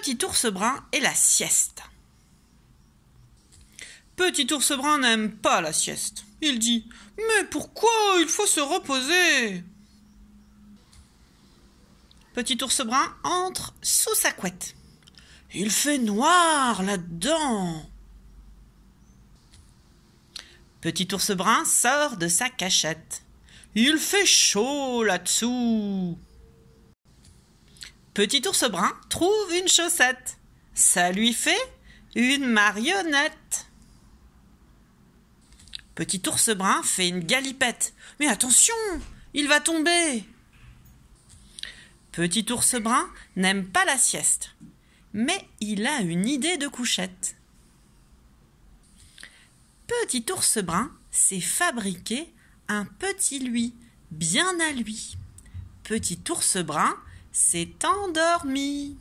Petit ours brun et la sieste. Petit ours brun n'aime pas la sieste. Il dit Mais pourquoi il faut se reposer? Petit ours brun entre sous sa couette. Il fait noir là-dedans. Petit ours brun sort de sa cachette. Il fait chaud là-dessous. Petit ours brun trouve une chaussette. Ça lui fait une marionnette. Petit ours brun fait une galipette. Mais attention, il va tomber. Petit ours brun n'aime pas la sieste, mais il a une idée de couchette. Petit ours brun s'est fabriqué un petit lui, bien à lui. Petit ours brun s'est endormi.